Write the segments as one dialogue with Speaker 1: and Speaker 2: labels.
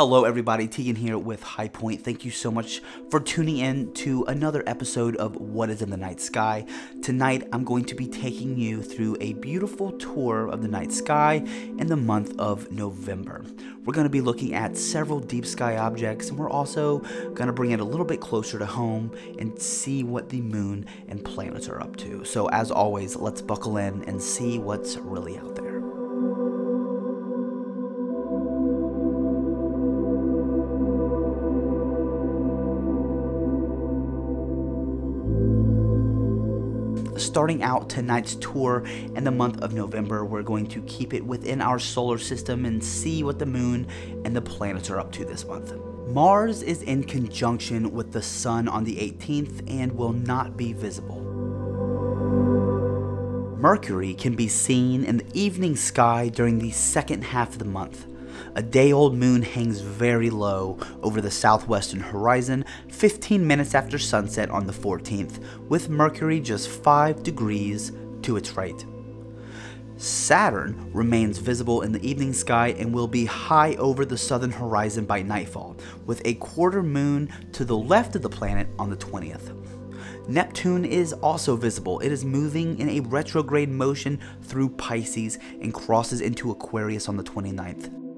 Speaker 1: Hello, everybody. Teagan here with High Point. Thank you so much for tuning in to another episode of What is in the Night Sky. Tonight, I'm going to be taking you through a beautiful tour of the night sky in the month of November. We're going to be looking at several deep sky objects, and we're also going to bring it a little bit closer to home and see what the moon and planets are up to. So, as always, let's buckle in and see what's really out there. Starting out tonight's tour in the month of November. We're going to keep it within our solar system and see what the moon and the planets are up to this month. Mars is in conjunction with the sun on the 18th and will not be visible. Mercury can be seen in the evening sky during the second half of the month. A day old moon hangs very low over the southwestern horizon 15 minutes after sunset on the 14th, with Mercury just 5 degrees to its right. Saturn remains visible in the evening sky and will be high over the southern horizon by nightfall, with a quarter moon to the left of the planet on the 20th. Neptune is also visible. It is moving in a retrograde motion through Pisces and crosses into Aquarius on the 29th.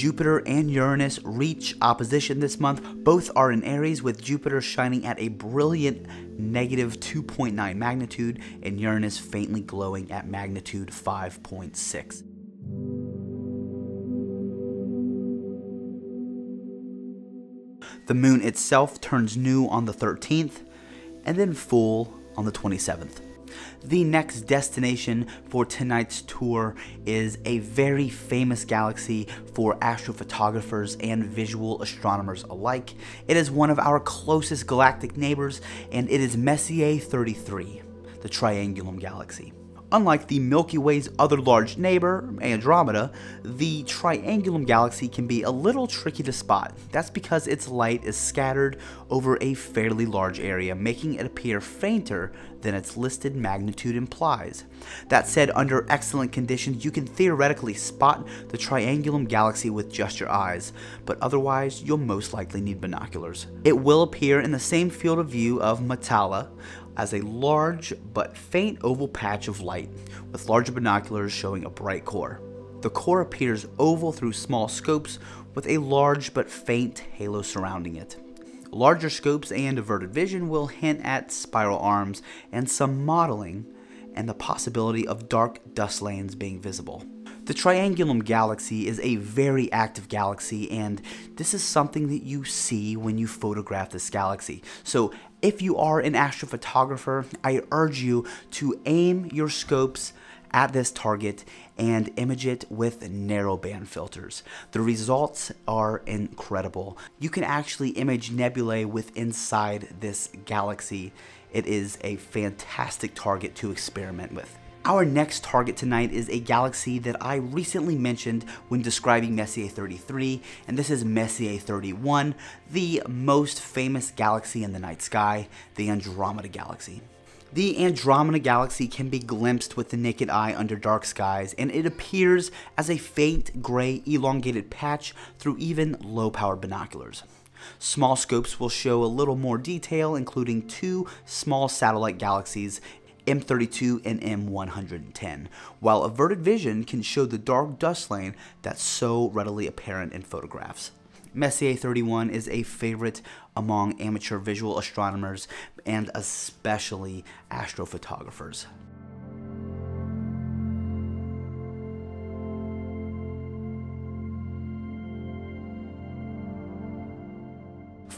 Speaker 1: Jupiter and Uranus reach opposition this month. Both are in Aries, with Jupiter shining at a brilliant negative 2.9 magnitude and Uranus faintly glowing at magnitude 5.6. The moon itself turns new on the 13th and then full on the 27th. The next destination for tonight's tour is a very famous galaxy for astrophotographers and visual astronomers alike. It is one of our closest galactic neighbors, and it is Messier 33, the Triangulum Galaxy. Unlike the Milky Way's other large neighbor, Andromeda, the Triangulum galaxy can be a little tricky to spot. That's because its light is scattered over a fairly large area, making it appear fainter than its listed magnitude implies. That said, under excellent conditions, you can theoretically spot the Triangulum galaxy with just your eyes, but otherwise, you'll most likely need binoculars. It will appear in the same field of view of Mothallah, as a large but faint oval patch of light, with larger binoculars showing a bright core. The core appears oval through small scopes with a large but faint halo surrounding it. Larger scopes and averted vision will hint at spiral arms and some modeling and the possibility of dark dust lanes being visible. The Triangulum Galaxy is a very active galaxy, and this is something that you see when you photograph this galaxy. So, if you are an astrophotographer, I urge you to aim your scopes at this target and image it with narrowband filters. The results are incredible. You can actually image nebulae with inside this galaxy. It is a fantastic target to experiment with. Our next target tonight is a galaxy that I recently mentioned when describing Messier 33, and this is Messier 31, the most famous galaxy in the night sky, the Andromeda Galaxy. The Andromeda Galaxy can be glimpsed with the naked eye under dark skies, and it appears as a faint gray elongated patch through even low-powered binoculars. Small scopes will show a little more detail, including two small satellite galaxies M32 and M110, while averted vision can show the dark dust lane that's so readily apparent in photographs. Messier 31 is a favorite among amateur visual astronomers and especially astrophotographers.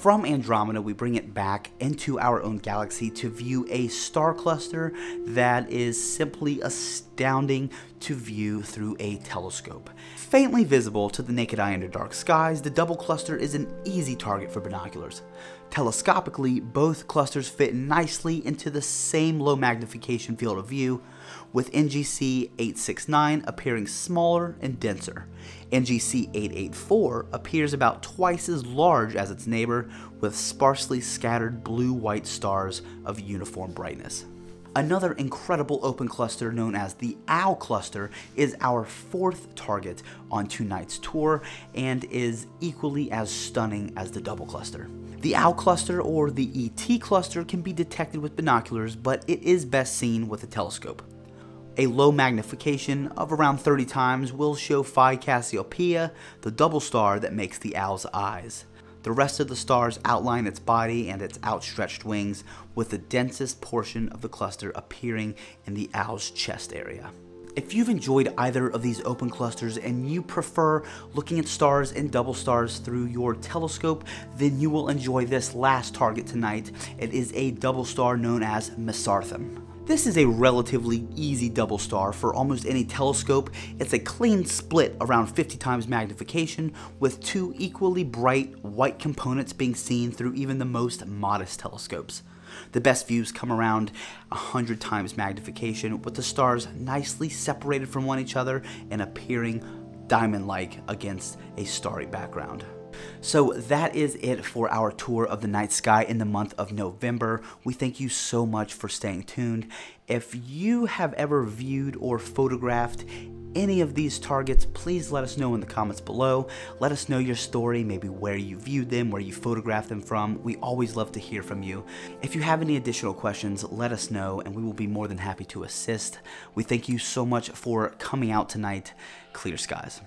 Speaker 1: From Andromeda, we bring it back into our own galaxy to view a star cluster that is simply astounding to view through a telescope. Faintly visible to the naked eye under dark skies, the double cluster is an easy target for binoculars. Telescopically, both clusters fit nicely into the same low magnification field of view, with NGC 869 appearing smaller and denser. NGC 884 appears about twice as large as its neighbor, with sparsely scattered blue white stars of uniform brightness. Another incredible open cluster known as the Owl Cluster is our fourth target on tonight's tour and is equally as stunning as the double cluster. The Owl Cluster or the ET Cluster can be detected with binoculars, but it is best seen with a telescope. A low magnification of around 30 times will show Phi Cassiopeia, the double star that makes the owl's eyes. The rest of the stars outline its body and its outstretched wings, with the densest portion of the cluster appearing in the owl's chest area. If you've enjoyed either of these open clusters and you prefer looking at stars and double stars through your telescope, then you will enjoy this last target tonight. It is a double star known as Mesarthim. This is a relatively easy double star for almost any telescope. It's a clean split around 50 times magnification with two equally bright white components being seen through even the most modest telescopes. The best views come around 100 times magnification with the stars nicely separated from one each other and appearing diamond-like against a starry background. So that is it for our tour of the night sky in the month of November. We thank you so much for staying tuned. If you have ever viewed or photographed any of these targets, please let us know in the comments below. Let us know your story, maybe where you viewed them, where you photographed them from. We always love to hear from you. If you have any additional questions, let us know and we will be more than happy to assist. We thank you so much for coming out tonight. Clear skies.